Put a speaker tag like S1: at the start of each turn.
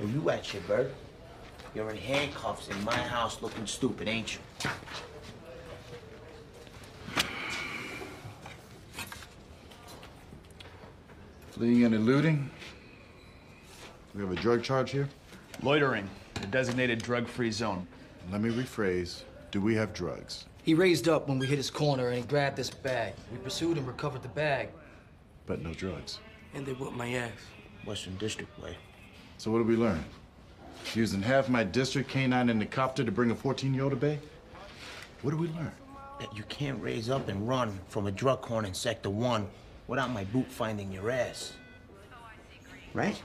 S1: Where you at, shitbird? You're in handcuffs in my house looking stupid, ain't you?
S2: Fleeing and eluding? We have a drug charge here?
S3: Loitering, a designated drug-free zone.
S2: Let me rephrase. Do we have drugs?
S4: He raised up when we hit his corner and he grabbed this bag. We pursued and recovered the bag.
S2: But no drugs.
S4: And they whooped my ass.
S1: Western District way.
S2: So what did we learn? Using half my district canine in the copter to bring a 14-year-old to bay? What did we learn?
S1: That you can't raise up and run from a drug horn in Sector 1 without my boot finding your ass. Right?